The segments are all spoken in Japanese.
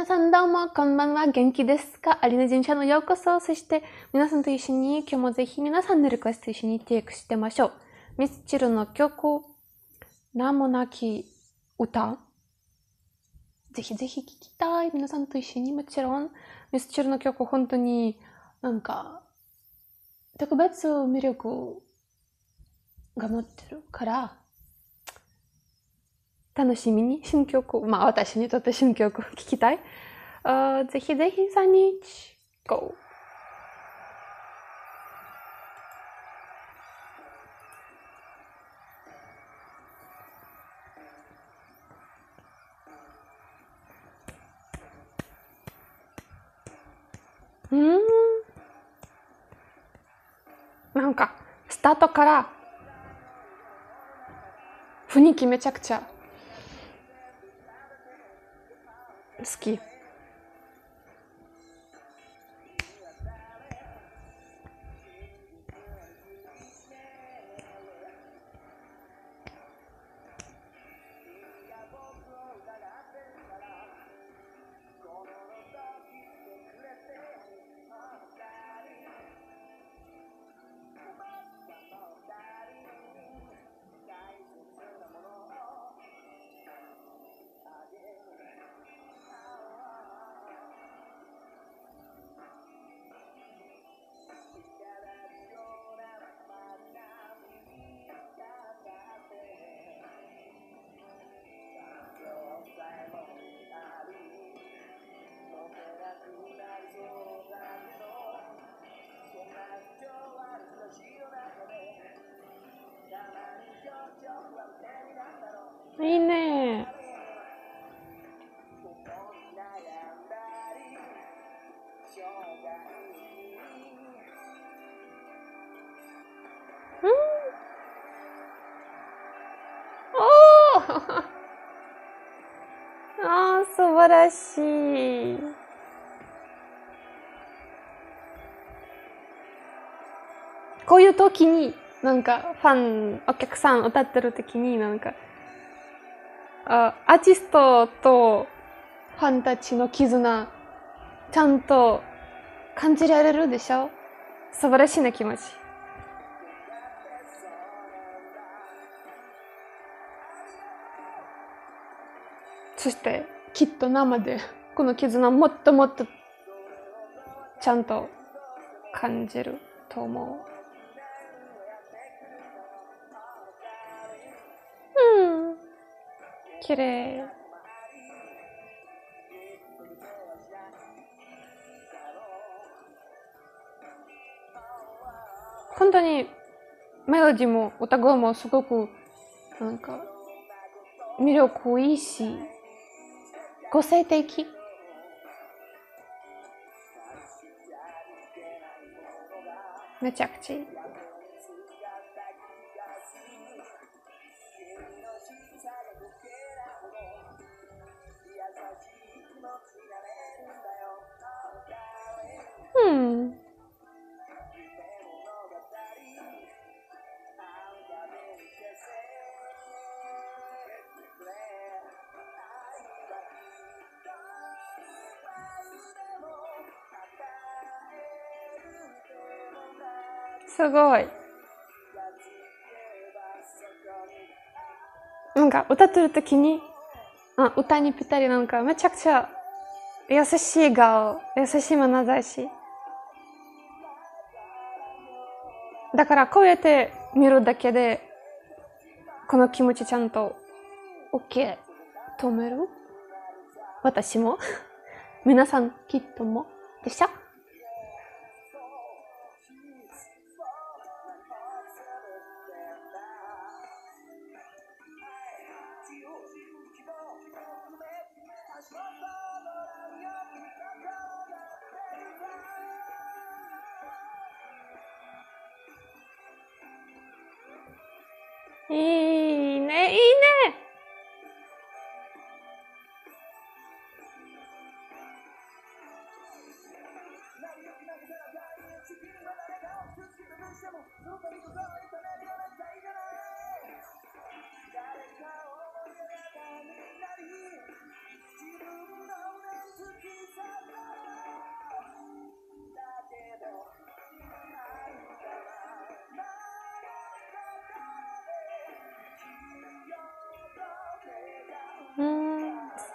皆さんどうも、こんばんは。元気ですか？アリナ人社のようこそ。そして、皆さんと一緒に、今日もぜひ皆さんのリクエスト一緒にテイクしてましょう。ミスチルの曲、名もなき歌。ぜひぜひ聴きたい。皆さんと一緒にもちろん、ミスチルの曲、本当になんか、特別魅力が持ってるから、楽しみに新曲、まあ私にとって新曲聴きたい。あぜひぜひ3日、GO! うんなんかスタートから雰囲気めちゃくちゃ ски. いいね。うん。おお あー素晴らしい。こういう時になんかファンお客さん歌ってる時になんかアーティストとファンたちの絆、ちゃんと感じられるでしょ？素晴らしいな気持ち。そしてきっと生でこの絆もっともっとちゃんと感じると思う。綺麗本当にメロディも歌声もすごくなんか魅力いいし個性的めちゃくちゃいい。うん。すごい。なんか歌ってる時に、あ歌にぴったりなんかめちゃくちゃ優しい顔、優しい眼差し。だからこうやって見るだけで、この気持ちちゃんと OK 止める？私も？皆さんきっとも？でしょ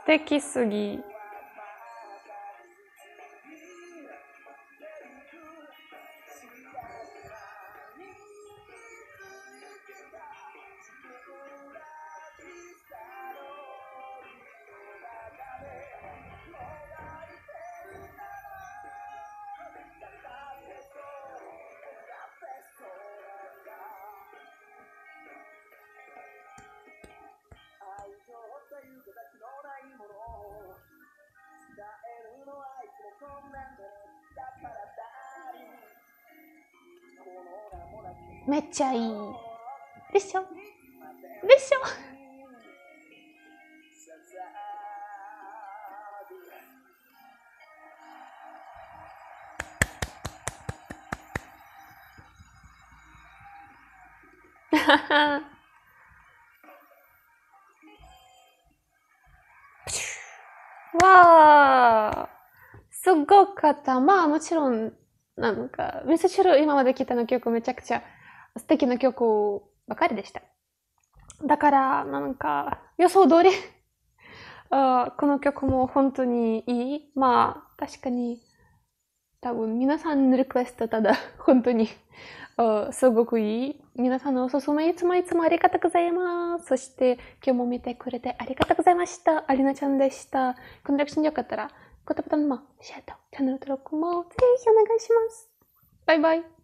敵すぎ。めっちゃいい。でしょ？でしょ？わあすごかった。まあもちろん、なんか、ミスチル今まで聴いたの曲めちゃくちゃ素敵な曲ばかりでした。だから、なんか、予想通り あこの曲も本当にいい。まあ、確かに、多分皆さんのリクエストただ、本当にすごくいい。皆さんのおすすめいつもいつもありがとうございます。そして今日も見てくれてありがとうございました。アリナちゃんでした。このレクションよかったら、グッドボタンもシェアとチャンネル登録もぜひお願いします。バイバイ。